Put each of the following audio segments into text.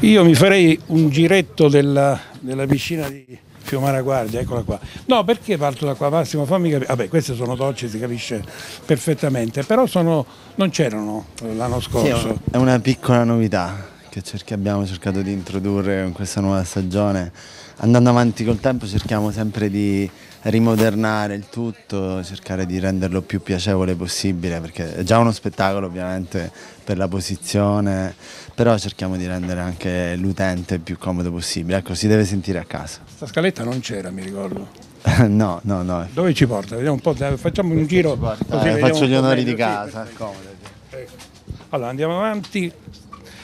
Io mi farei un giretto della, della piscina di Fiumara Guardia, eccola qua. No, perché parto da qua? Massimo, fammi capire. Vabbè, queste sono docce, si capisce perfettamente, però sono, non c'erano l'anno scorso. Sì, è una piccola novità che abbiamo cercato di introdurre in questa nuova stagione. Andando avanti col tempo cerchiamo sempre di rimodernare il tutto, cercare di renderlo più piacevole possibile, perché è già uno spettacolo ovviamente per la posizione, però cerchiamo di rendere anche l'utente più comodo possibile, ecco, si deve sentire a casa. Questa scaletta non c'era, mi ricordo. no, no, no. Dove ci porta? Vediamo un po', facciamo un giro. Così eh, faccio gli onori di casa, accomodati. Ecco. Allora andiamo avanti.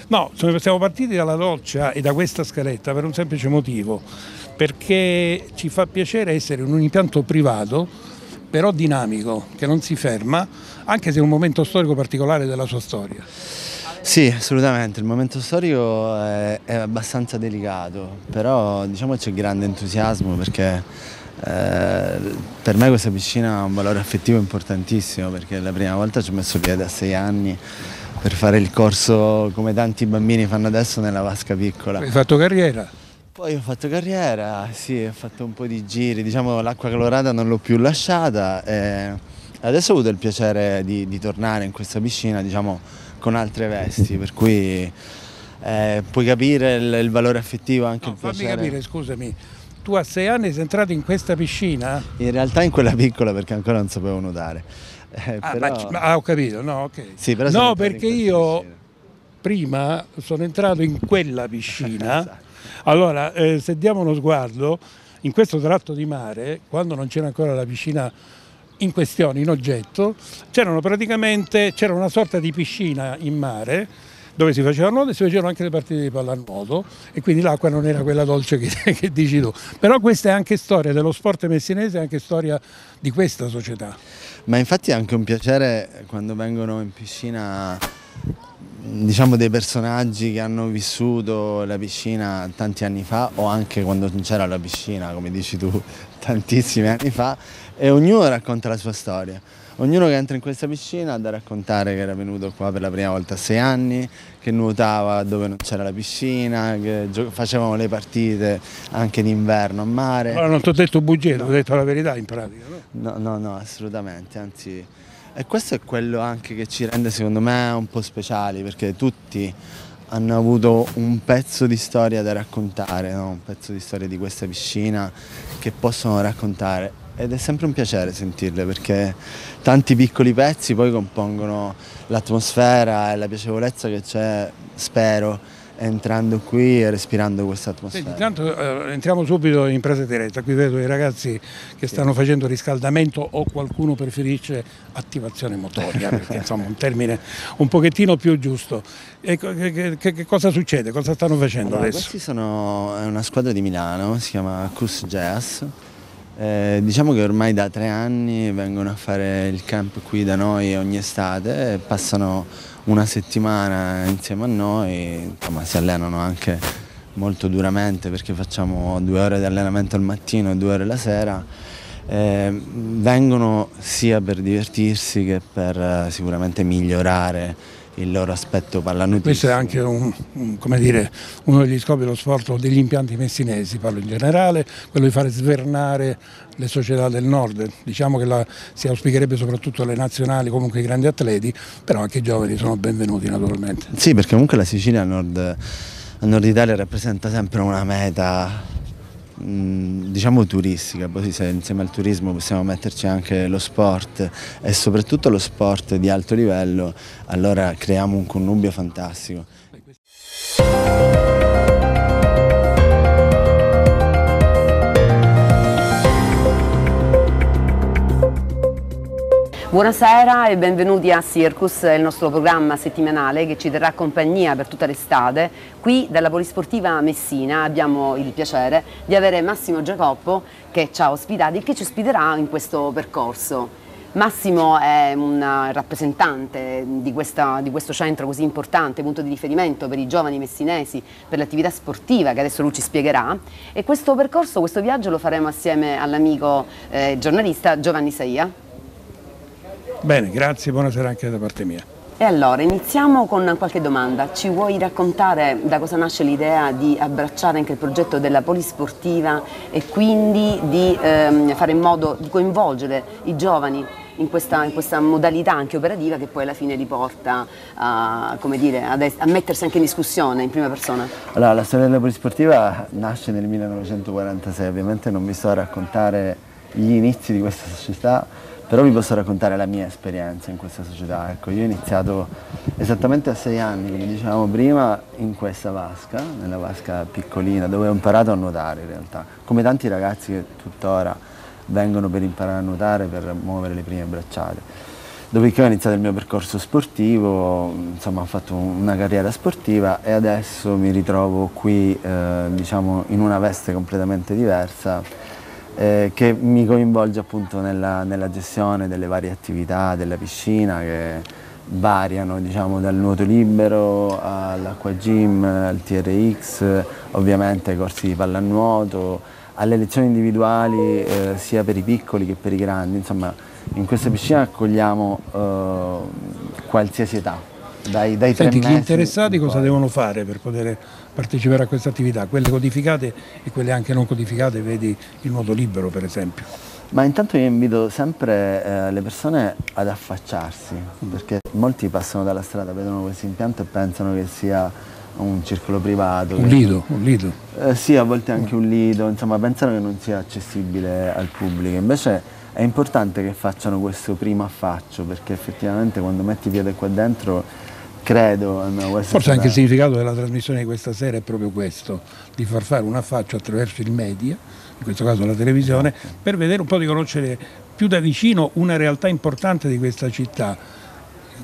No, siamo partiti dalla doccia e da questa scaletta per un semplice motivo perché ci fa piacere essere un impianto privato però dinamico, che non si ferma, anche se è un momento storico particolare della sua storia. Sì, assolutamente, il momento storico è, è abbastanza delicato, però diciamo c'è grande entusiasmo perché eh, per me questa piscina ha un valore affettivo importantissimo perché la prima volta ci ho messo piede a sei anni per fare il corso come tanti bambini fanno adesso nella vasca piccola. Hai fatto carriera? Poi ho fatto carriera, sì, ho fatto un po' di giri, diciamo l'acqua colorata non l'ho più lasciata e adesso ho avuto il piacere di, di tornare in questa piscina diciamo, con altre vesti, per cui eh, puoi capire il, il, valore affettivo anche no, il piacere. Fammi capire, scusami, tu a sei anni sei entrato in questa piscina? In realtà in quella piccola perché ancora non sapevo nuotare. Eh, ah, però... ma, ah, ho capito, no, ok. Sì, no perché io piscina. prima sono entrato in quella piscina. esatto allora, eh, se diamo uno sguardo, in questo tratto di mare, quando non c'era ancora la piscina in questione, in oggetto, c'era una sorta di piscina in mare dove si faceva nuoto e si facevano anche le partite di pallanuoto e quindi l'acqua non era quella dolce che, che, dici tu. Però questa è anche storia dello sport messinese, è anche storia di questa società. Ma infatti è anche un piacere quando vengono in piscina diciamo dei personaggi che hanno vissuto la piscina tanti anni fa o anche quando non c'era la piscina, come dici tu, tantissimi anni fa e ognuno racconta la sua storia. Ognuno che entra in questa piscina ha da raccontare che era venuto qua per la prima volta a sei anni, che nuotava dove non c'era la piscina, che facevamo le partite anche d'inverno a mare. Allora non ti ho detto bugie, ti ho detto la verità in pratica. No, no, no, no assolutamente, anzi e questo è quello anche che ci rende secondo me un po' speciali perché tutti hanno avuto un pezzo di storia da raccontare, no? un pezzo di storia di questa piscina che possono raccontare ed è sempre un piacere sentirle perché tanti piccoli pezzi poi compongono l'atmosfera e la piacevolezza che c'è, spero, entrando qui e respirando questa atmosfera. Senti, intanto eh, entriamo subito in presa diretta, qui vedo i ragazzi che stanno facendo riscaldamento o qualcuno preferisce attivazione motoria, perché insomma è un termine un pochettino più giusto. E, che, che, che, cosa succede? Cosa stanno facendo allora, adesso? Questi sono una squadra di Milano, si chiama Cus Jazz. Eh, diciamo che ormai da tre anni vengono a fare il camp qui da noi ogni estate passano una settimana insieme a noi, insomma, si allenano anche molto duramente perché facciamo due ore di allenamento al mattino e due ore la sera. Eh, vengono sia per divertirsi che per eh, sicuramente migliorare il loro aspetto pallanutrico. Questo è anche un, un, dire, uno degli scopi dello sport degli impianti messinesi, parlo in generale, quello di fare svernare le società del nord, diciamo che la, si auspicherebbe soprattutto alle nazionali, comunque i grandi atleti, però anche i giovani sono benvenuti naturalmente. Sì, perché comunque la Sicilia a nord, a nord Italia rappresenta sempre una meta diciamo turistica, poi se insieme al turismo possiamo metterci anche lo sport e soprattutto lo sport di alto livello, allora creiamo un connubio fantastico. Buonasera e benvenuti a Circus, il nostro programma settimanale che ci terrà compagnia per tutta l'estate. Qui dalla Polisportiva Messina abbiamo il piacere di avere Massimo Giacoppo che ci ha ospitati e che ci ospiterà in questo percorso. Massimo è un rappresentante di, questa, di, questo centro così importante, punto di riferimento per i giovani messinesi, per l'attività sportiva che adesso lui ci spiegherà e questo percorso, questo viaggio lo faremo assieme all'amico eh, giornalista Giovanni Saia. Bene, grazie, buonasera anche da parte mia. E allora iniziamo con qualche domanda. Ci vuoi raccontare da cosa nasce l'idea di abbracciare anche il progetto della polisportiva e quindi di ehm, fare in modo di coinvolgere i giovani in questa, in questa, modalità anche operativa che poi alla fine li porta a, dire, a, mettersi anche in discussione in prima persona? Allora, la storia della polisportiva nasce nel 1946, ovviamente non vi sto a raccontare gli inizi di questa società, però vi posso raccontare la mia esperienza in questa società. Ecco, io ho iniziato esattamente a sei anni, come dicevamo prima, in questa vasca, nella vasca piccolina, dove ho imparato a nuotare in realtà, come tanti ragazzi che tuttora vengono per imparare a nuotare, per muovere le prime bracciate. Dopodiché ho iniziato il mio percorso sportivo, insomma ho fatto una carriera sportiva e adesso mi ritrovo qui eh, diciamo, in una veste completamente diversa eh, che mi coinvolge appunto nella, nella, gestione delle varie attività della piscina che variano diciamo, dal nuoto libero all'acqua gym, al TRX, ovviamente ai corsi di pallanuoto, alle lezioni individuali eh, sia per i piccoli che per i grandi, insomma in questa piscina accogliamo eh, qualsiasi età, dai, dai Senti, tre gli interessati cosa devono fare per poter partecipare a questa attività? Quelle codificate e quelle anche non codificate, vedi il nuoto libero per esempio? Ma intanto io invito sempre eh, le persone ad affacciarsi, perché molti passano dalla strada, vedono questo impianto e pensano che sia un circolo privato. Un lido, un lido. Eh, sì, a volte anche un lido, insomma pensano che non sia accessibile al pubblico, invece è importante che facciano questo primo affaccio perché effettivamente quando metti piede qua dentro credo forse anche il significato della trasmissione di questa sera è proprio questo di far fare un affaccio attraverso il media in questo caso la televisione esatto. per vedere un po' di conoscere più da vicino una realtà importante di questa città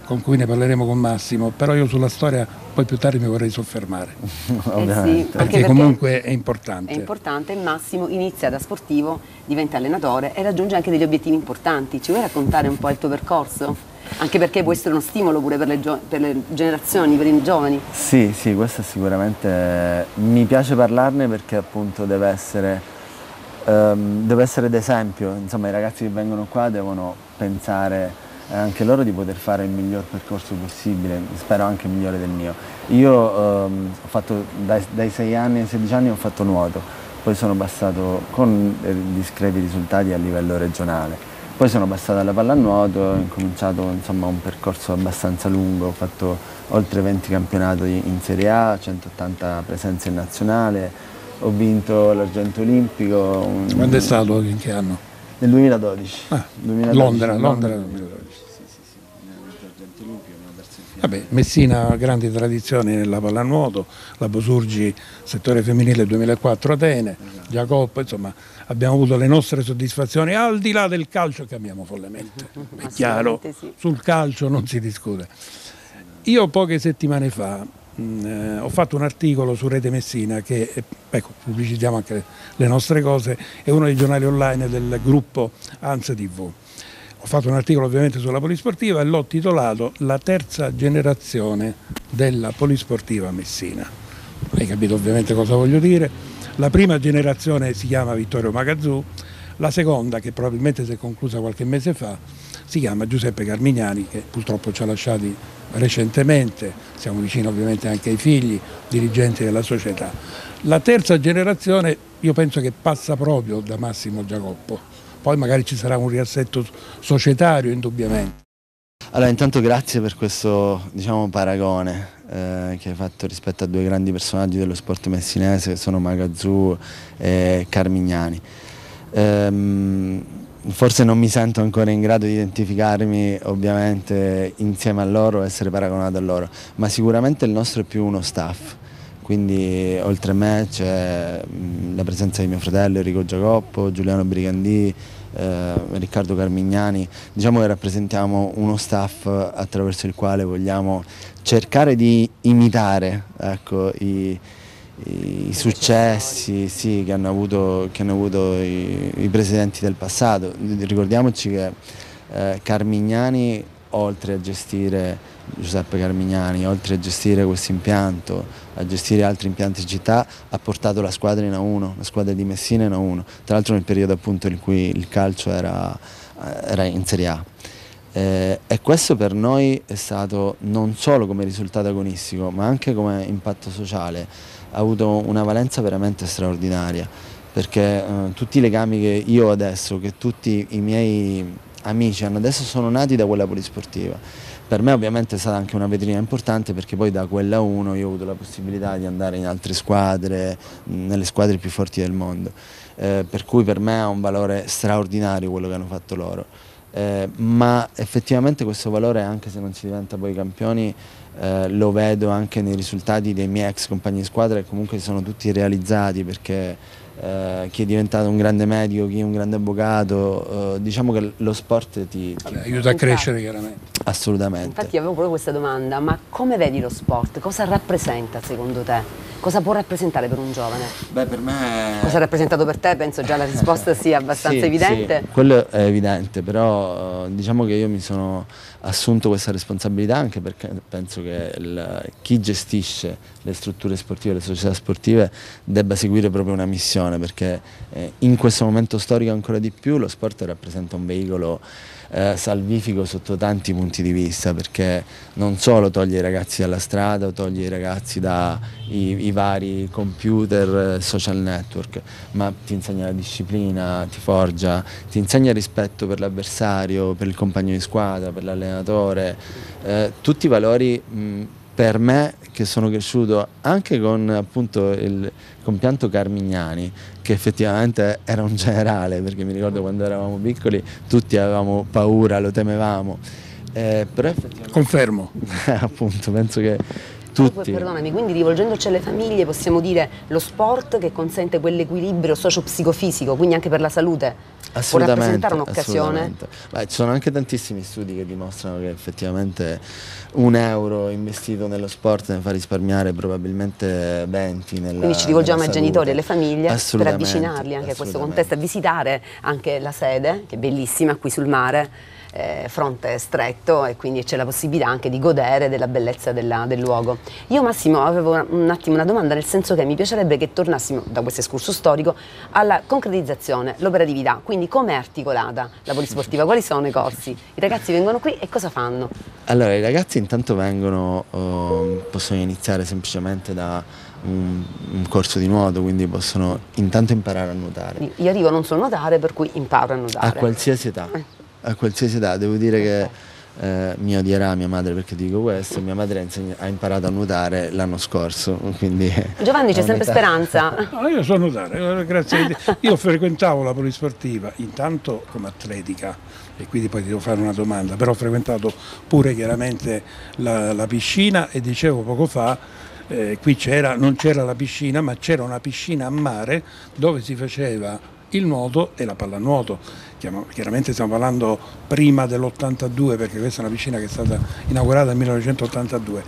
con cui ne parleremo con Massimo, però io sulla storia poi più tardi mi vorrei soffermare. eh sì, perché, comunque è importante. È importante, Massimo inizia da sportivo, diventa allenatore e raggiunge anche degli obiettivi importanti. Ci vuoi raccontare un po' il tuo percorso? Anche perché può essere uno stimolo pure per le, per le generazioni, per i giovani. Sì, sì, questo sicuramente mi piace parlarne perché appunto deve essere, um, deve essere d'esempio, insomma i ragazzi che vengono qua devono pensare anche loro di poter fare il miglior percorso possibile, spero anche migliore del mio. Io ehm, ho fatto dai, dai 6 anni ai 16 anni ho fatto nuoto, poi sono passato con eh, discreti risultati a livello regionale. Poi sono passato alla pallanuoto, ho incominciato insomma, un percorso abbastanza lungo, ho fatto oltre 20 campionati in Serie A, 180 presenze in nazionale, ho vinto l'argento olimpico. Un... Quando è stato? In che anno? Nel 2012. Ah, 2012 Londra, Londra, 2012. Vabbè, Messina grandi tradizioni nella pallanuoto, la Bosurgi settore femminile 2004 Atene, Giacoppo, insomma abbiamo avuto le nostre soddisfazioni al di là del calcio che amiamo follemente, è chiaro, sì. sul calcio non si discute. Io poche settimane fa mh, eh, ho fatto un articolo su Rete Messina che, ecco, pubblicizziamo anche le nostre cose, è uno dei giornali online del gruppo ANSA TV ho fatto un articolo ovviamente sulla polisportiva e l'ho titolato La terza generazione della polisportiva Messina. Hai capito ovviamente cosa voglio dire? La prima generazione si chiama Vittorio Magazzù, la seconda, che probabilmente si è conclusa qualche mese fa, si chiama Giuseppe Carmignani, che purtroppo ci ha lasciati recentemente, siamo vicini ovviamente anche ai figli, dirigenti della società. La terza generazione io penso che passa proprio da Massimo Giacoppo poi magari ci sarà un riassetto societario indubbiamente. Allora intanto grazie per questo diciamo, paragone eh, che hai fatto rispetto a due grandi personaggi dello sport messinese che sono Magazzù e Carmignani. Ehm, forse non mi sento ancora in grado di identificarmi ovviamente insieme a loro, essere paragonato a loro, ma sicuramente il nostro è più uno staff quindi oltre a me c'è la presenza di mio fratello Enrico Giacoppo, Giuliano Brigandì, eh, Riccardo Carmignani, diciamo che rappresentiamo uno staff attraverso il quale vogliamo cercare di imitare ecco, i, i, successi sì, che hanno avuto, che hanno avuto i, i, presidenti del passato. Ricordiamoci che eh, Carmignani oltre a gestire Giuseppe Carmignani, oltre a gestire questo impianto, a gestire altri impianti in città, ha portato la squadra in A1, la squadra di Messina in A1, tra l'altro nel periodo appunto in cui il calcio era, era in Serie A. Eh, e questo per noi è stato non solo come risultato agonistico, ma anche come impatto sociale, ha avuto una valenza veramente straordinaria, perché eh, tutti i legami che io adesso, che tutti i miei amici hanno adesso sono nati da quella polisportiva. Per me ovviamente è stata anche una vetrina importante perché poi da quella 1 io ho avuto la possibilità di andare in altre squadre, nelle squadre più forti del mondo, eh, per cui per me ha un valore straordinario quello che hanno fatto loro. Eh, ma effettivamente questo valore anche se non si diventa poi campioni eh, lo vedo anche nei risultati dei miei ex compagni di squadra che comunque sono tutti realizzati perché eh, chi è diventato un grande medico, chi è un grande avvocato, eh, diciamo che lo sport ti, ti... Vabbè, aiuta a crescere chiaramente. Assolutamente. Infatti avevo proprio questa domanda, ma come vedi lo sport? Cosa rappresenta secondo te? Cosa può rappresentare per un giovane? Beh, per me... Cosa ha rappresentato per te? Penso già la risposta sia abbastanza sì, evidente. Sì, quello è evidente, però eh, diciamo che io mi sono assunto questa responsabilità anche perché penso che il, chi gestisce le strutture sportive, le società sportive debba seguire proprio una missione perché eh, in questo momento storico ancora di più lo sport rappresenta un veicolo eh, salvifico sotto tanti punti di vista perché non solo toglie i ragazzi dalla strada, toglie i ragazzi dai vari computer, eh, social network, ma ti insegna la disciplina, ti forgia, ti insegna rispetto per l'avversario, per il compagno di squadra, per l'allenatore, eh, tutti i valori mh, per me che sono cresciuto anche con appunto il compianto Carmignani che effettivamente era un generale perché mi ricordo quando eravamo piccoli tutti avevamo paura, lo temevamo. Eh, però effettivamente confermo. Appunto penso che tutti. Perdonami, quindi rivolgendoci alle famiglie possiamo dire lo sport che consente quell'equilibrio socio-psicofisico, quindi anche per la salute, può rappresentare un'occasione? Ci sono anche tantissimi studi che dimostrano che effettivamente un euro investito nello sport ne fa risparmiare probabilmente 20 nella Quindi ci rivolgiamo ai genitori e alle famiglie per avvicinarli anche a questo contesto, a visitare anche la sede, che è bellissima qui sul mare, eh, fronte stretto e quindi c'è la possibilità anche di godere della bellezza della, del luogo. Io Massimo avevo un attimo una domanda nel senso che mi piacerebbe che tornassimo da questo escurso storico alla concretizzazione, l'operatività, quindi come è articolata la polisportiva, quali sono i corsi? I ragazzi vengono qui e cosa fanno? Allora i ragazzi intanto vengono, oh, possono iniziare semplicemente da un, un, corso di nuoto, quindi possono intanto imparare a nuotare. Io arrivo non so nuotare, per cui imparo a nuotare. A qualsiasi età. Eh a qualsiasi età, devo dire che eh, mi odierà mia madre perché dico questo, mia madre ha imparato a nuotare l'anno scorso, quindi... Giovanni c'è sempre speranza. No, io so nuotare, eh, grazie a Dio. Io frequentavo la polisportiva, intanto come atletica, e quindi poi ti devo fare una domanda, però ho frequentato pure chiaramente la, la piscina e dicevo poco fa, eh, qui c'era, non c'era la piscina, ma c'era una piscina a mare dove si faceva il nuoto e la pallanuoto chiaramente stiamo parlando prima dell'82 perché questa è una piscina che è stata inaugurata nel 1982.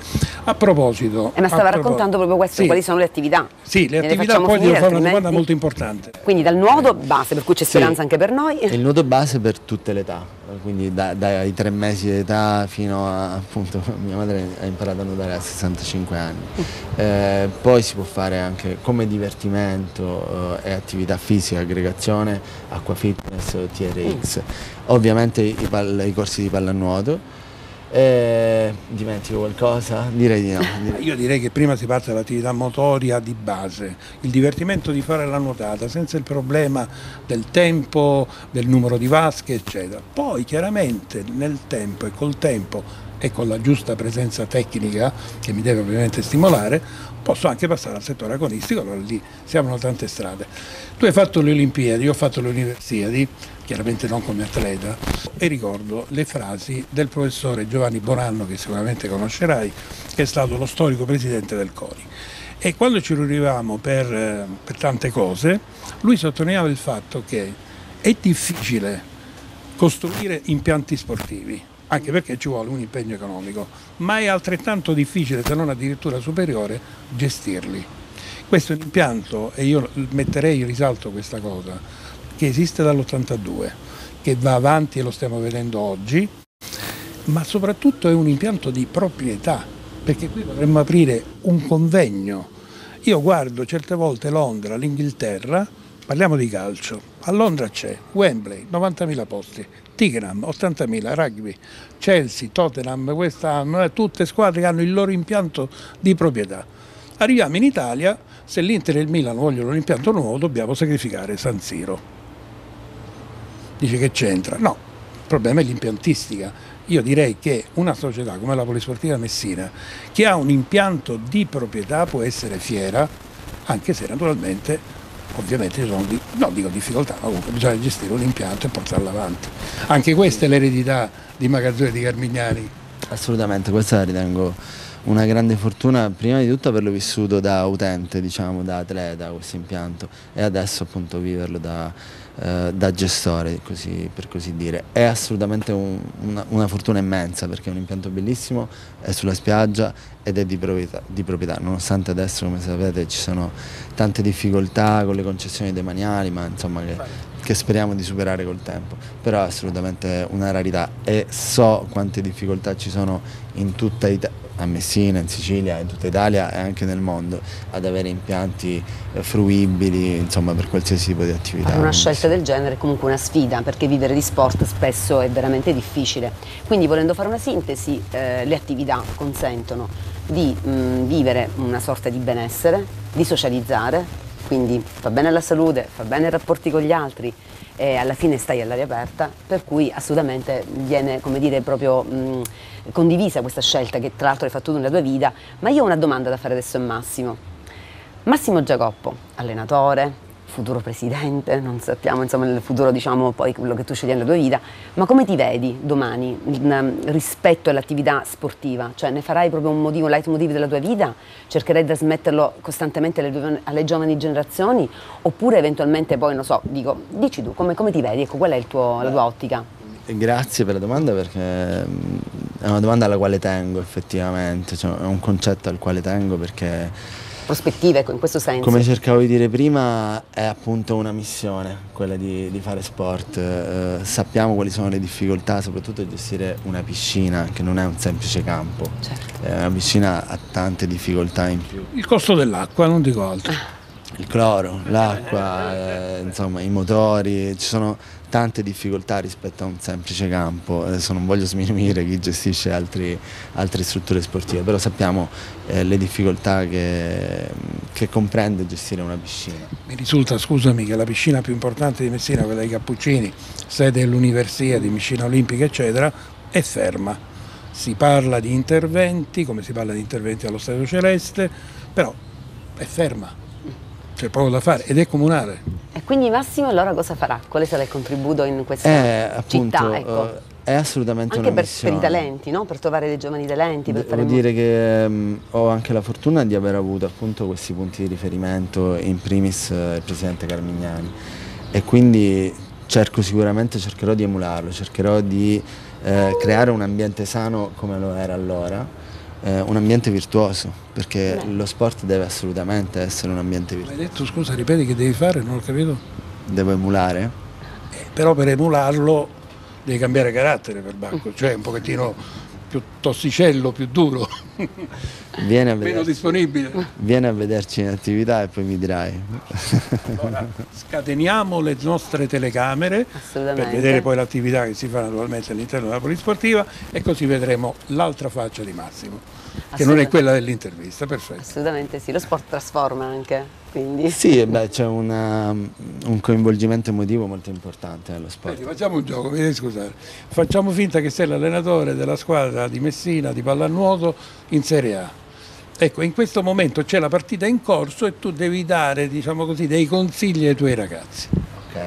A proposito... E ma stava raccontando proprio questo, sì, quali sono le attività? Sì, le, le attività poi devo fare una domanda molto importante. Quindi dal nuoto base, per cui c'è speranza sì, anche per noi. Il nuoto base per tutte le età, quindi da, dai tre mesi di età fino a appunto mia madre ha imparato a nuotare a 65 anni. Eh, poi si può fare anche come divertimento eh, e attività fisica, aggregazione, acqua fitness, TRX, mm. ovviamente i, i, corsi di pallanuoto. Eh, dimentico qualcosa? Direi di no. Direi. Io direi che prima si parte dall'attività motoria di base, il divertimento di fare la nuotata senza il problema del tempo, del numero di vasche, eccetera. Poi chiaramente nel tempo e col tempo e con la giusta presenza tecnica che mi deve ovviamente stimolare, posso anche passare al settore agonistico, allora lì si aprono tante strade. Tu hai fatto le Olimpiadi, io ho fatto le Universiadi, chiaramente non come atleta, e ricordo le frasi del professore Giovanni Bonanno, che sicuramente conoscerai, che è stato lo storico presidente del CONI. E quando ci riunivamo per, eh, per tante cose, lui sottolineava il fatto che è difficile costruire impianti sportivi, anche perché ci vuole un impegno economico, ma è altrettanto difficile, se non addirittura superiore, gestirli. Questo è un impianto, e io metterei in risalto questa cosa, che esiste dall'82, che va avanti e lo stiamo vedendo oggi, ma soprattutto è un impianto di proprietà, perché qui potremmo aprire un convegno. Io guardo certe volte Londra, l'Inghilterra, parliamo di calcio, A Londra c'è Wembley, 90.000 posti, Tigram, 80.000, Rugby, Chelsea, Tottenham, quest'anno, eh, tutte squadre che hanno il loro impianto di proprietà. Arriviamo in Italia, se l'Inter e il Milan vogliono l'impianto nuovo dobbiamo sacrificare San Siro. Dice che c'entra? No, il problema è l'impiantistica. Io direi che una società come la Polisportiva Messina, che ha un impianto di proprietà, può essere fiera, anche se naturalmente ovviamente ci sono, no dico difficoltà, ma comunque bisogna gestire un impianto e portarlo avanti. Anche questa è l'eredità di Magazzone di Carmignani. Assolutamente, questa la ritengo una grande fortuna, prima di tutto averlo vissuto da utente, diciamo, da atleta questo impianto e adesso appunto viverlo da, eh, da gestore, così, per così dire. È assolutamente un, una, una, fortuna immensa perché è un impianto bellissimo, è sulla spiaggia ed è di proprietà, di proprietà, nonostante adesso come sapete ci sono tante difficoltà con le concessioni demaniali, ma insomma che, che speriamo di superare col tempo, però è assolutamente una rarità e so quante difficoltà ci sono in tutta Italia a Messina, in Sicilia, in tutta Italia e anche nel mondo ad avere impianti eh, fruibili insomma, per qualsiasi tipo di attività. Una scelta del genere è comunque una sfida perché vivere di sport spesso è veramente difficile. Quindi volendo fare una sintesi, eh, le attività consentono di mh, vivere una sorta di benessere, di socializzare, quindi fa bene alla salute, fa bene ai rapporti con gli altri, e alla fine stai all'aria aperta, per cui assolutamente viene come dire, proprio mh, condivisa questa scelta che tra l'altro hai fatto tu nella tua vita, ma io ho una domanda da fare adesso a Massimo. Massimo Giacoppo, allenatore, futuro presidente, non sappiamo insomma nel futuro diciamo poi quello che tu scegli nella tua vita, ma come ti vedi domani rispetto all'attività sportiva? Cioè ne farai proprio un motivo, un leitmotiv della tua vita? Cercherai di trasmetterlo costantemente alle, alle, giovani generazioni? Oppure eventualmente poi, non so, dico, dici tu, come, come ti vedi? Ecco, qual è tuo, la tua ottica? Grazie per la domanda perché mm, è una domanda alla quale tengo effettivamente, cioè, è un concetto al quale tengo perché prospettive ecco, in questo senso. Come cercavo di dire prima è appunto una missione quella di, di fare sport, eh, sappiamo quali sono le difficoltà, soprattutto gestire una piscina che non è un semplice campo, certo. eh, una piscina ha tante difficoltà in più. Il costo dell'acqua, non dico altro. Il cloro, l'acqua, eh, insomma i motori, ci sono tante difficoltà rispetto a un semplice campo, adesso non voglio sminuire chi gestisce altri, altre strutture sportive, però sappiamo eh, le difficoltà che, che, comprende gestire una piscina. Mi risulta, scusami, che la piscina più importante di Messina, quella dei Cappuccini, sede dell'Università di piscina olimpica eccetera, è ferma. Si parla di interventi, come si parla di interventi allo Stato Celeste, però è ferma c'è poco da fare ed è comunale. E quindi Massimo allora cosa farà? Quale sarà il contributo in questa eh, appunto, città? Ecco. Uh, è assolutamente anche una per, per, i talenti, no? per trovare dei giovani talenti. Per Devo dire che um, ho anche la fortuna di aver avuto appunto questi punti di riferimento, in primis uh, il presidente Carmignani e quindi cerco sicuramente, cercherò di emularlo, cercherò di uh, creare un ambiente sano come lo era allora eh, un ambiente virtuoso, perché Beh. lo sport deve assolutamente essere un ambiente virtuoso. Hai detto, scusa, ripeti che devi fare, non ho capito? Devo emulare? Eh, però per emularlo devi cambiare carattere per Bacco, cioè un pochettino più tossicello, più duro, viene meno disponibile. Vieni a vederci in attività e poi mi dirai. Allora, scateniamo le nostre telecamere per vedere poi l'attività che si fa naturalmente all'interno della polisportiva e così vedremo l'altra faccia di Massimo, che non è quella dell'intervista, perfetto. Assolutamente sì, lo sport trasforma anche. Quindi. Sì, c'è un coinvolgimento emotivo molto importante nello sport. Senti, facciamo un gioco, mi devi scusare. Facciamo finta che sei l'allenatore della squadra di Messina di pallanuoto in Serie A. Ecco, in questo momento c'è la partita in corso e tu devi dare, diciamo così, dei consigli ai tuoi ragazzi. Ok.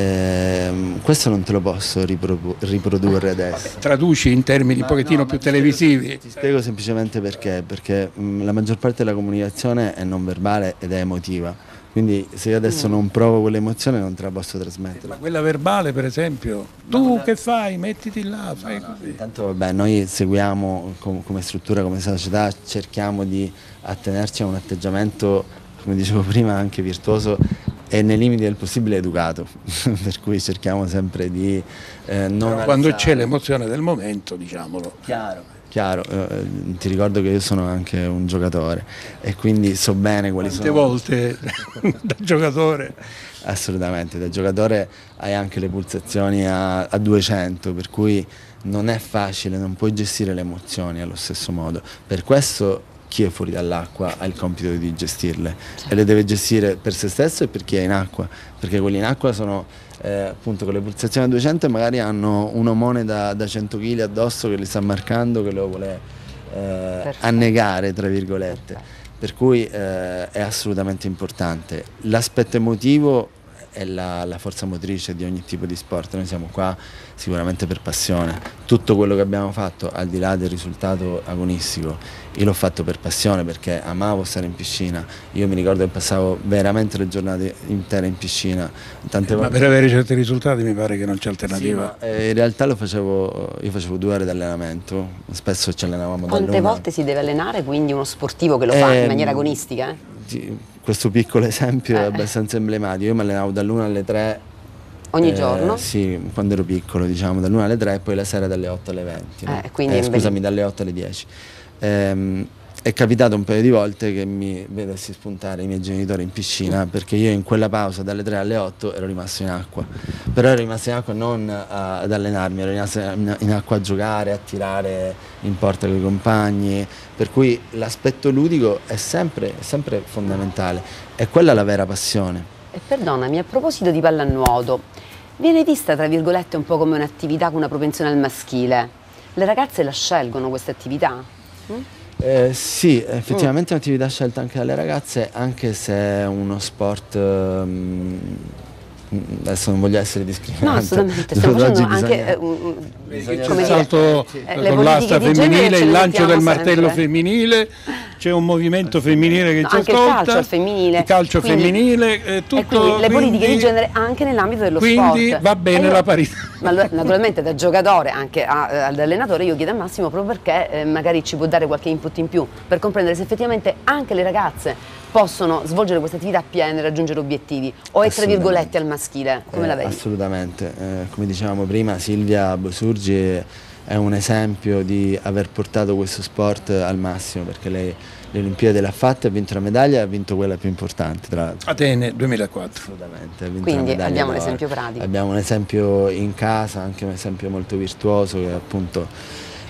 Eh, questo non te lo posso riprodurre adesso. Vabbè, traduci in termini un pochettino no, più televisivi. Ti, ti spiego semplicemente perché, perché mh, la maggior parte della comunicazione è non verbale ed è emotiva. Quindi se io adesso mm. non provo quell'emozione non te la posso trasmettere. Ma quella verbale per esempio, tu no, che fai? Mettiti là, fai no, così. Intanto vabbè, noi seguiamo com come struttura, come società, cerchiamo di attenerci a un atteggiamento, come dicevo prima, anche virtuoso e nei limiti del possibile educato, per cui cerchiamo sempre di eh, non... Quando c'è l'emozione del momento, diciamolo. Chiaro chiaro, eh, ti ricordo che io sono anche un giocatore e quindi so bene quali Quante sono... volte da giocatore? Assolutamente, da giocatore hai anche le pulsazioni a, a 200, per cui non è facile, non puoi gestire le emozioni allo stesso modo. Per questo chi è fuori dall'acqua ha il compito di gestirle e le deve gestire per se stesso e per chi è in acqua, perché quelli in acqua sono eh, appunto con le pulsazioni a 200 e magari hanno un omone da, da 100 kg addosso che li sta marcando, che lo vuole eh, annegare, tra virgolette. Per cui eh, è assolutamente importante. L'aspetto emotivo è la, la, forza motrice di ogni tipo di sport, noi siamo qua sicuramente per passione, tutto quello che abbiamo fatto al di là del risultato agonistico, io l'ho fatto per passione perché amavo stare in piscina, io mi ricordo che passavo veramente le giornate intere in piscina. Tante Ma volte... per avere certi risultati mi pare che non c'è alternativa. Sì, eh, in realtà lo facevo, io facevo due ore di allenamento, spesso ci allenavamo Quante volte si deve allenare quindi uno sportivo che lo fa in maniera agonistica? Eh? Questo piccolo esempio eh. è abbastanza emblematico. Io mi allenavo dall'1 alle 3. Ogni eh, giorno? Sì, quando ero piccolo, diciamo, dall'1 alle 3 e poi la sera dalle 8 alle 20. No? Eh, eh scusami, dalle 8 alle 10. Ehm, è capitato un paio di volte che mi vedessi spuntare i miei genitori in piscina perché io in quella pausa dalle 3 alle 8 ero rimasto in acqua. Però ero rimasto in acqua non a, ad allenarmi ero rimasto in acqua a giocare a tirare in porta con i compagni. Per cui l'aspetto ludico è sempre, sempre fondamentale. È quella la vera passione. E perdonami a proposito di pallanuoto viene vista tra virgolette un po' come un'attività con una propensione al maschile. Le ragazze la scelgono questa attività? Mm? Eh, sì, effettivamente mm. è un'attività scelta anche dalle ragazze, anche se è uno sport... Um, adesso non voglio essere discriminante. No, assolutamente, stiamo facendo anche eh, un, il salto eh, con l'asta femminile, il lancio del martello sempre. femminile, c'è un movimento femminile che no, ci anche ascolta. il calcio femminile. Il calcio quindi, femminile, eh, tutto, quindi, le politiche di genere anche nell'ambito dello quindi sport. Quindi va bene io, la parità. Ma naturalmente da giocatore, anche a, ad allenatore, io chiedo a Massimo proprio perché eh, magari ci può dare qualche input in più per comprendere se effettivamente anche le ragazze possono svolgere queste attività piene e raggiungere obiettivi o è tra virgolette al maschile, come eh, la vedi? Assolutamente, eh, come dicevamo prima Silvia Bosurgi è un esempio di aver portato questo sport al massimo perché lei le Olimpiadi l'ha fatta, ha vinto la medaglia e ha vinto quella più importante tra l'altro. Atene 2004. Assolutamente. Quindi abbiamo l'esempio pratico. Abbiamo un esempio in casa, anche un esempio molto virtuoso che appunto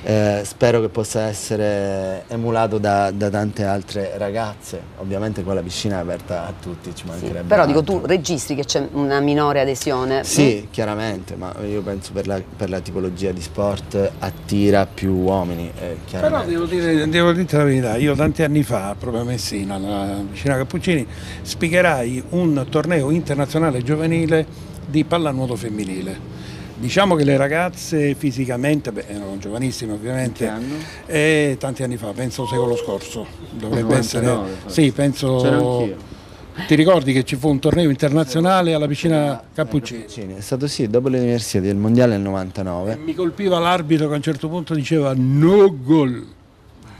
eh, spero che possa essere emulato da, da, tante altre ragazze, ovviamente qua la piscina è aperta a tutti, ci mancherebbe. Sì, però altro. dico tu registri che c'è una minore adesione? Sì, mm? chiaramente, ma io penso per la, per la, tipologia di sport attira più uomini. Eh, però devo dire, devo dire la verità, io tanti anni fa, proprio a Messina, alla vicina Cappuccini, spiegherai un torneo internazionale giovanile di pallanuoto femminile Diciamo che le ragazze fisicamente, beh, erano giovanissime ovviamente? Eh, tanti anni fa, penso secolo scorso, dovrebbe 99, essere... Forse. Sì, penso... Ti ricordi che ci fu un torneo internazionale alla piscina Cappuccini? È stato sì, dopo le università del mondiale nel 99. E mi colpiva l'arbitro che a un certo punto diceva no gol,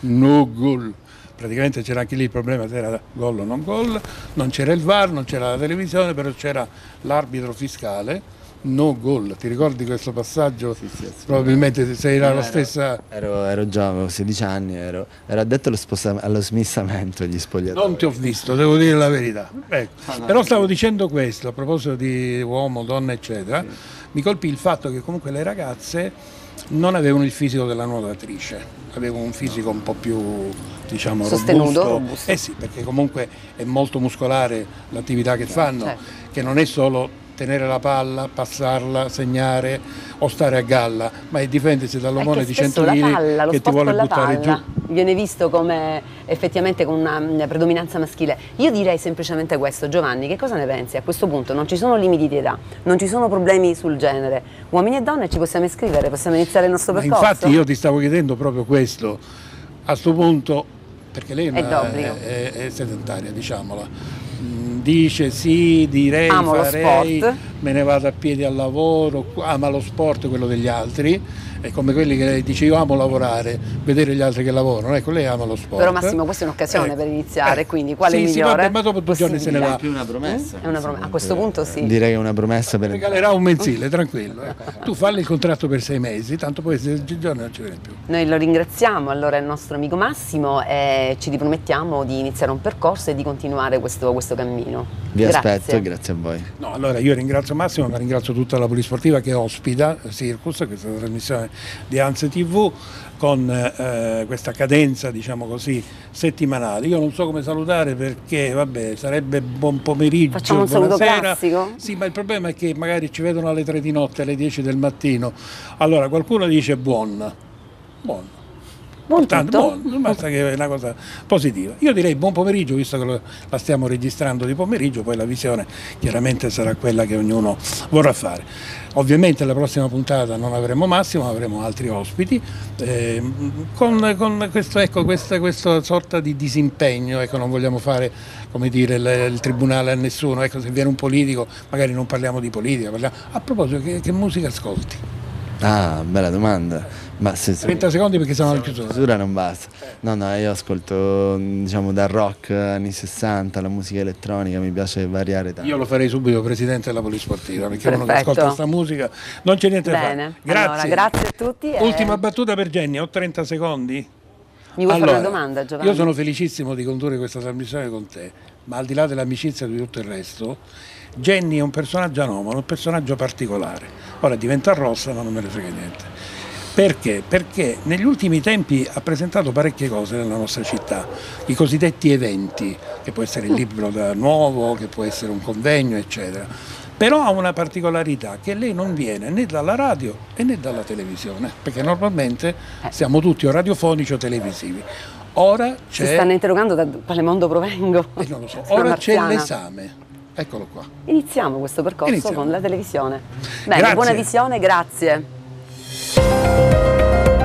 no gol. Praticamente c'era anche lì il problema se era gol o non gol, non c'era il VAR, non c'era la televisione, però c'era l'arbitro fiscale no goal. Ti ricordi questo passaggio? Sì, sì, Probabilmente sei la ero, stessa. Ero, ero, già, avevo 16 anni, ero, ero addetto allo, allo smissamento degli spogliatoi. Non ti ho visto, devo dire la verità. Ecco. Ah, no, Però stavo dicendo questo, a proposito di uomo, donna, eccetera, sì. mi colpì il fatto che comunque le ragazze non avevano il fisico della nuotatrice, avevano un fisico un po' più diciamo Sostenuto, robusto. robusto. Eh sì, perché comunque è molto muscolare l'attività che fanno, certo. che non è solo tenere la palla, passarla, segnare o stare a galla, ma è difendersi dall'omone di 100 kg che ti vuole buttare giù. Viene visto come effettivamente con una, predominanza maschile. Io direi semplicemente questo, Giovanni, che cosa ne pensi? A questo punto non ci sono limiti di età, non ci sono problemi sul genere. Uomini e donne ci possiamo iscrivere, possiamo iniziare il nostro percorso. Ma infatti io ti stavo chiedendo proprio questo. A questo punto, perché lei è, una, è, è, è sedentaria, diciamola dice sì, direi, Amo farei, me ne vado a piedi al lavoro, ama lo sport quello degli altri, è come quelli che dice io amo lavorare, vedere gli altri che lavorano, ecco lei ama lo sport. Però Massimo questa è un'occasione eh, per iniziare, eh, quindi quale sì, migliore? Sì, ma dopo due giorni se ne va. È più una promessa. Mm? Una prom- a questo punto sì. Direi che è una promessa per... Regalerà un mensile, tranquillo. Eh. Tu falli il contratto per sei mesi, tanto poi se giorni non ci viene più. Noi lo ringraziamo allora il nostro amico Massimo e ci ripromettiamo di iniziare un percorso e di continuare questo, questo cammino. Vi grazie. aspetto e grazie a voi. No, allora io ringrazio Massimo, ma ringrazio tutta la Polisportiva che ospita Circus, questa trasmissione di Anze TV con eh, questa cadenza diciamo così settimanale. Io non so come salutare perché vabbè, sarebbe buon pomeriggio, Facciamo un saluto classico? Sì, ma il problema è che magari ci vedono alle 3 di notte, alle 10 del mattino. Allora qualcuno dice buon. Buon Buon Tanto, buon, basta che è una cosa positiva. Io direi buon pomeriggio, visto che lo, la stiamo registrando di pomeriggio, poi la visione chiaramente sarà quella che ognuno vorrà fare. Ovviamente la prossima puntata non avremo Massimo, avremo altri ospiti, eh, con, con questo, ecco, questa, questa, sorta di disimpegno, ecco, non vogliamo fare come dire, il, il, tribunale a nessuno, ecco, se viene un politico magari non parliamo di politica, parliamo... a proposito che, che musica ascolti? Ah, bella domanda. Ma se, 30 secondi perché siamo alla chiusura. chiusura non basta. No, no, io ascolto diciamo dal rock anni 60, la musica elettronica, mi piace variare tanto. Io lo farei subito presidente della polisportiva perché Perfetto. uno che ascolta questa musica non c'è niente Bene. da fare. Grazie. Allora, grazie a tutti. E... Ultima battuta per Jenny, ho 30 secondi. Mi vuoi allora, fare una domanda Giovanni? Io sono felicissimo di condurre questa trasmissione con te, ma al di là dell'amicizia e di tutto il resto, Jenny è un personaggio anomalo, un personaggio particolare. Ora diventa rossa ma non me ne frega niente. Perché? Perché negli ultimi tempi ha presentato parecchie cose nella nostra città, i cosiddetti eventi, che può essere il libro da nuovo, che può essere un convegno, eccetera. Però ha una particolarità che lei non viene né dalla radio né dalla televisione, perché normalmente eh. siamo tutti o radiofonici o televisivi. Ora c'è... Si stanno interrogando da quale mondo provengo. Eh, non lo so. Ora c'è l'esame. Eccolo qua. Iniziamo questo percorso Iniziamo. con la televisione. Bene, grazie. buona visione, grazie. うん。